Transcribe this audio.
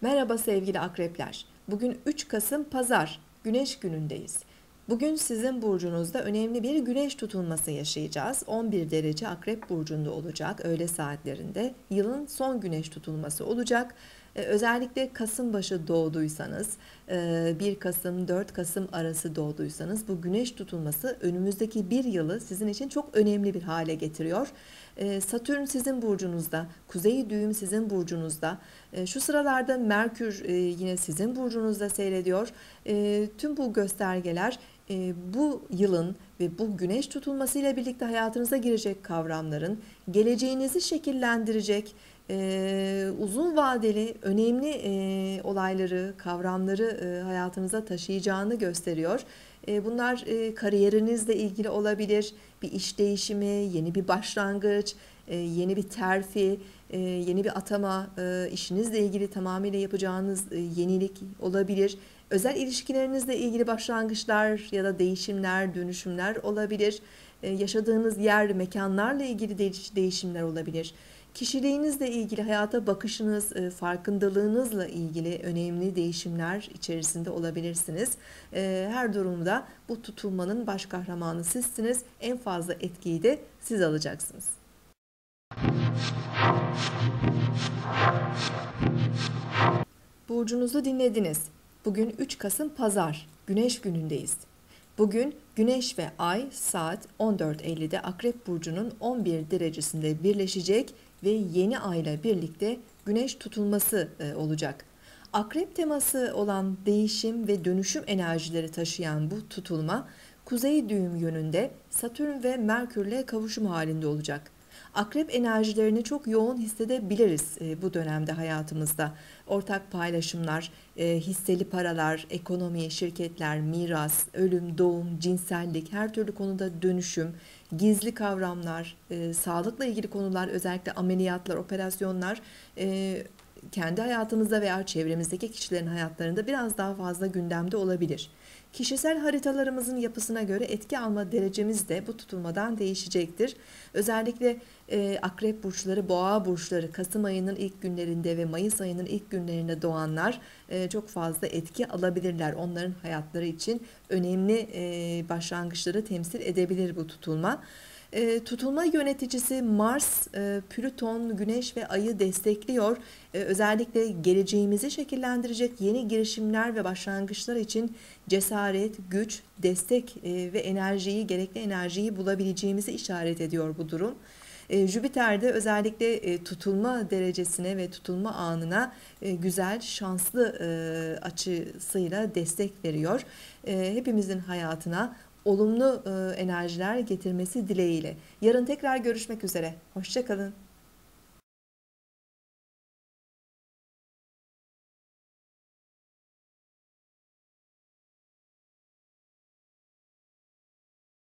Merhaba sevgili akrepler. Bugün 3 Kasım Pazar, Güneş günündeyiz. Bugün sizin burcunuzda önemli bir güneş tutulması yaşayacağız. 11 derece akrep burcunda olacak öğle saatlerinde. Yılın son güneş tutulması olacak. Ee, özellikle Kasım başı doğduysanız, 1 e, Kasım 4 Kasım arası doğduysanız bu güneş tutulması önümüzdeki bir yılı sizin için çok önemli bir hale getiriyor. Ee, Satürn sizin burcunuzda, kuzey düğüm sizin burcunuzda. Şu sıralarda Merkür e, yine sizin burcunuzda seyrediyor. Tüm bu göstergeler e, bu yılın ve bu güneş tutulmasıyla birlikte hayatınıza girecek kavramların geleceğinizi şekillendirecek e, uzun vadeli önemli e, olayları, kavramları e, hayatınıza taşıyacağını gösteriyor. E, bunlar e, kariyerinizle ilgili olabilir, bir iş değişimi, yeni bir başlangıç, e, yeni bir terfi, e, yeni bir atama, e, işinizle ilgili tamamıyla yapacağınız yenilik olabilir Özel ilişkilerinizle ilgili başlangıçlar ya da değişimler, dönüşümler olabilir. Yaşadığınız yer, mekanlarla ilgili değişimler olabilir. Kişiliğinizle ilgili hayata bakışınız, farkındalığınızla ilgili önemli değişimler içerisinde olabilirsiniz. Her durumda bu tutulmanın baş kahramanı sizsiniz. En fazla etkiyi de siz alacaksınız. Burcunuzu dinlediniz. Bugün 3 Kasım Pazar, Güneş günündeyiz. Bugün Güneş ve Ay saat 14.50'de Akrep Burcu'nun 11 derecesinde birleşecek ve yeni ay ile birlikte Güneş tutulması e, olacak. Akrep teması olan değişim ve dönüşüm enerjileri taşıyan bu tutulma kuzey düğüm yönünde Satürn ve Merkürle kavuşum halinde olacak. Akrep enerjilerini çok yoğun hissedebiliriz e, bu dönemde hayatımızda. Ortak paylaşımlar, e, hisseli paralar, ekonomi, şirketler, miras, ölüm, doğum, cinsellik, her türlü konuda dönüşüm, gizli kavramlar, e, sağlıkla ilgili konular, özellikle ameliyatlar, operasyonlar kendi hayatımızda veya çevremizdeki kişilerin hayatlarında biraz daha fazla gündemde olabilir. Kişisel haritalarımızın yapısına göre etki alma derecemiz de bu tutulmadan değişecektir. Özellikle e, akrep burçları, boğa burçları Kasım ayının ilk günlerinde ve Mayıs ayının ilk günlerinde doğanlar e, çok fazla etki alabilirler. Onların hayatları için önemli e, başlangıçları temsil edebilir bu tutulma. E, tutulma yöneticisi Mars, e, Plüton, Güneş ve Ay'ı destekliyor. E, özellikle geleceğimizi şekillendirecek yeni girişimler ve başlangıçlar için cesaret, güç, destek e, ve enerjiyi, gerekli enerjiyi bulabileceğimizi işaret ediyor bu durum. E, Jüpiter de özellikle e, tutulma derecesine ve tutulma anına e, güzel, şanslı e, açısıyla destek veriyor. E, hepimizin hayatına olumlu e, enerjiler getirmesi dileğiyle. Yarın tekrar görüşmek üzere. Hoşçakalın.